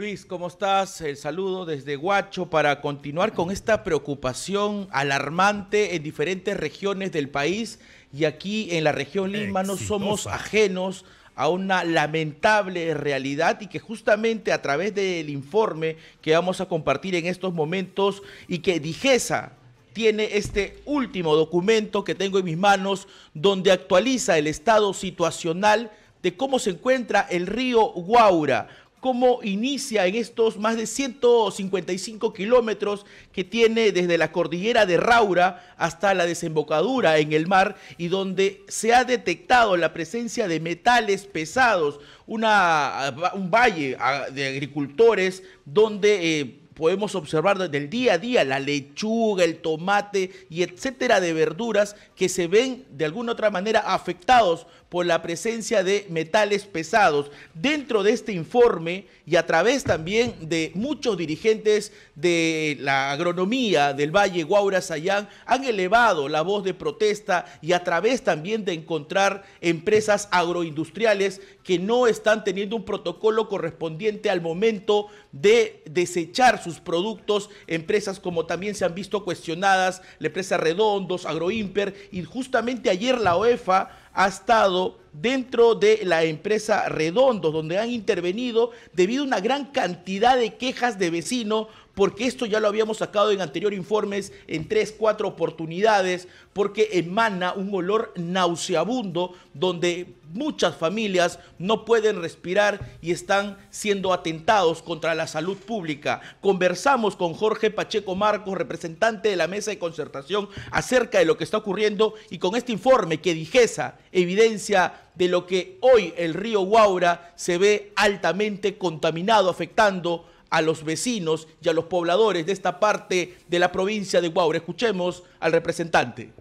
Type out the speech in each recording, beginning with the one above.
Luis, ¿cómo estás? El saludo desde Guacho para continuar con esta preocupación alarmante en diferentes regiones del país y aquí en la región Lima no somos ajenos a una lamentable realidad y que justamente a través del informe que vamos a compartir en estos momentos y que Digesa tiene este último documento que tengo en mis manos donde actualiza el estado situacional de cómo se encuentra el río Guaura, cómo inicia en estos más de 155 kilómetros que tiene desde la cordillera de Raura hasta la desembocadura en el mar y donde se ha detectado la presencia de metales pesados, un valle ah, de agricultores donde... Eh, podemos observar desde el día a día la lechuga, el tomate y etcétera de verduras que se ven de alguna otra manera afectados por la presencia de metales pesados. Dentro de este informe y a través también de muchos dirigentes de la agronomía del Valle Guaura Sayán han elevado la voz de protesta y a través también de encontrar empresas agroindustriales que no están teniendo un protocolo correspondiente al momento de desechar sus productos, empresas como también se han visto cuestionadas, la empresa Redondos, Agroimper y justamente ayer la OEFA ha estado dentro de la empresa Redondo, donde han intervenido debido a una gran cantidad de quejas de vecinos, porque esto ya lo habíamos sacado en anterior informes en tres, cuatro oportunidades, porque emana un olor nauseabundo donde muchas familias no pueden respirar y están siendo atentados contra la salud pública. Conversamos con Jorge Pacheco Marcos, representante de la mesa de concertación, acerca de lo que está ocurriendo y con este informe que dijesa evidencia de lo que hoy el río Guaura se ve altamente contaminado, afectando a los vecinos y a los pobladores de esta parte de la provincia de Guaura. Escuchemos al representante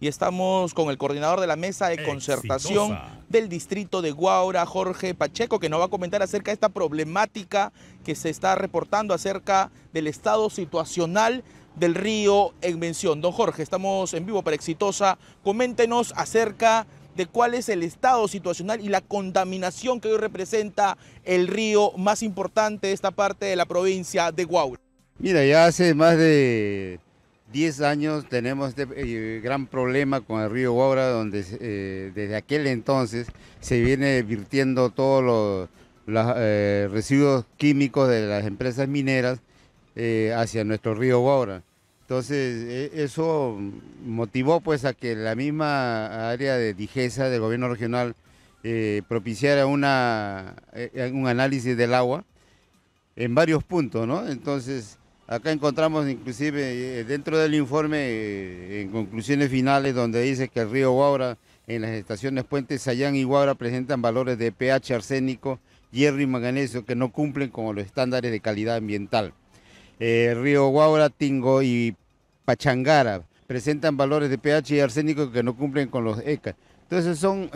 y estamos con el coordinador de la mesa de concertación del distrito de Guaura, Jorge Pacheco, que nos va a comentar acerca de esta problemática que se está reportando acerca del estado situacional del río en mención. Don Jorge, estamos en vivo para Exitosa. Coméntenos acerca de cuál es el estado situacional y la contaminación que hoy representa el río más importante de esta parte de la provincia de Guaura. Mira, ya hace más de 10 años tenemos este eh, gran problema con el río Guaura, donde eh, desde aquel entonces se viene virtiendo todos los, eh, residuos químicos de las empresas mineras hacia nuestro río Guaura. Entonces e, eso motivó pues a que la misma área de Digesa del gobierno regional propiciara una, un análisis del agua en varios puntos, ¿no? Entonces Acá encontramos inclusive eh, dentro del informe, eh, en conclusiones finales, donde dice que el río Guaura en las estaciones Puente Sayán y Guaura presentan valores de pH arsénico, hierro y manganeso que no cumplen con los estándares de calidad ambiental. Eh, río Guaura, Tingo y Pachangara presentan valores de pH y arsénico que no cumplen con los ECA. Entonces son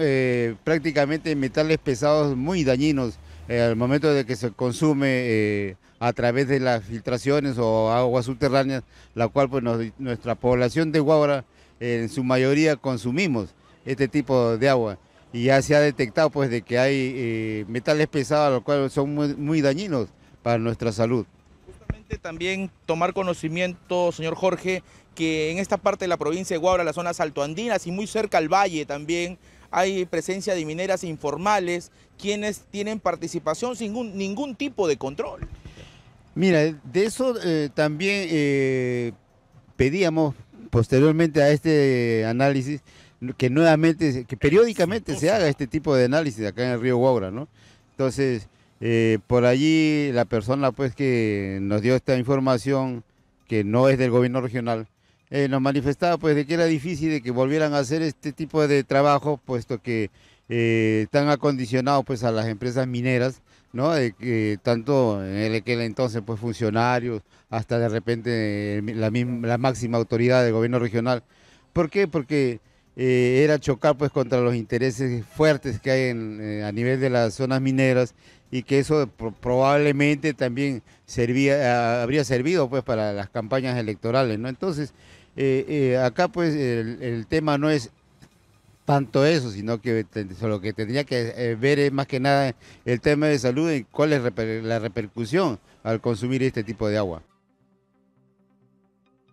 prácticamente metales pesados muy dañinos al momento de que se consume a través de las filtraciones o aguas subterráneas, la cual pues nuestra población de Guaura en su mayoría consumimos este tipo de agua y ya se ha detectado pues de que hay eh, metales pesados los cuales son muy, dañinos para nuestra salud. También tomar conocimiento, señor Jorge, que en esta parte de la provincia de Guaura, las zonas altoandinas y muy cerca al valle también, hay presencia de mineras informales, quienes tienen participación sin ningún tipo de control. Mira, de eso eh, también eh, pedíamos posteriormente a este análisis que nuevamente, que periódicamente se haga este tipo de análisis acá en el río Guaura, ¿no? Entonces, eh, por allí la persona pues que nos dio esta información, que no es del gobierno regional, nos manifestaba pues de que era difícil de que volvieran a hacer este tipo de trabajo, puesto que están acondicionados pues a las empresas mineras ¿no? Tanto en aquel entonces pues funcionarios, hasta de repente la, la máxima autoridad del gobierno regional. ¿Por qué? Porque eh, era chocar pues contra los intereses fuertes que hay eh, a nivel de las zonas mineras y que eso probablemente también servía, habría servido pues para las campañas electorales, ¿no? Entonces, eh, acá pues el, el tema no es tanto eso, sino que lo que tendría que eh, ver es más que nada el tema de salud y cuál es la repercusión al consumir este tipo de agua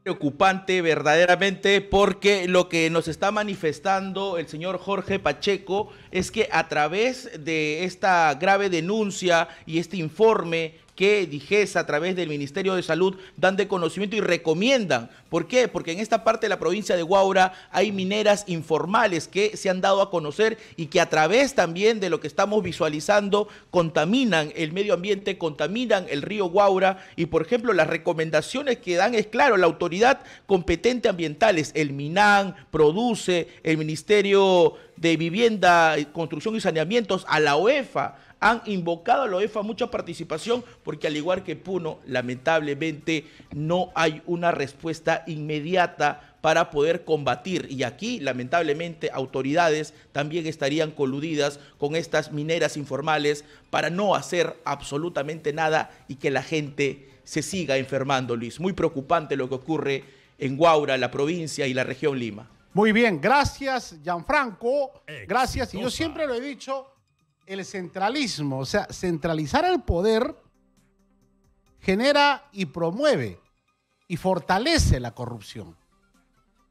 preocupante verdaderamente porque lo que nos está manifestando el señor Jorge Pacheco es que a través de esta grave denuncia y este informe que dijese a través del Ministerio de Salud dan de conocimiento y recomiendan. ¿Por qué? Porque en esta parte de la provincia de Guaura hay mineras informales que se han dado a conocer y que a través también de lo que estamos visualizando contaminan el medio ambiente, contaminan el río Guaura y por ejemplo las recomendaciones que dan es claro, la autoridad competente ambiental es el MINAN, produce el Ministerio de Vivienda, Construcción y Saneamientos, a la OEFA, han invocado a la OEFA mucha participación porque al igual que Puno, lamentablemente no hay una respuesta inmediata para poder combatir. Y aquí, lamentablemente, autoridades también estarían coludidas con estas mineras informales para no hacer absolutamente nada y que la gente se siga enfermando, Luis. Muy preocupante lo que ocurre en Guaura, la provincia y la región Lima. Muy bien, gracias, Gianfranco. Gracias. Y yo siempre lo he dicho, el centralismo, o sea, centralizar el poder genera y promueve y fortalece la corrupción.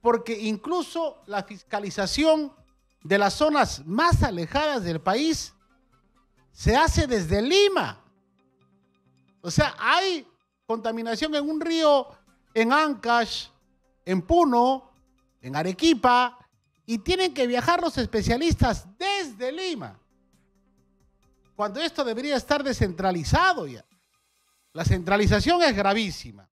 Porque incluso la fiscalización de las zonas más alejadas del país se hace desde Lima. O sea, hay contaminación en un río, en Ancash, en Puno, en Arequipa, y tienen que viajar los especialistas desde Lima cuando esto debería estar descentralizado ya. La centralización es gravísima.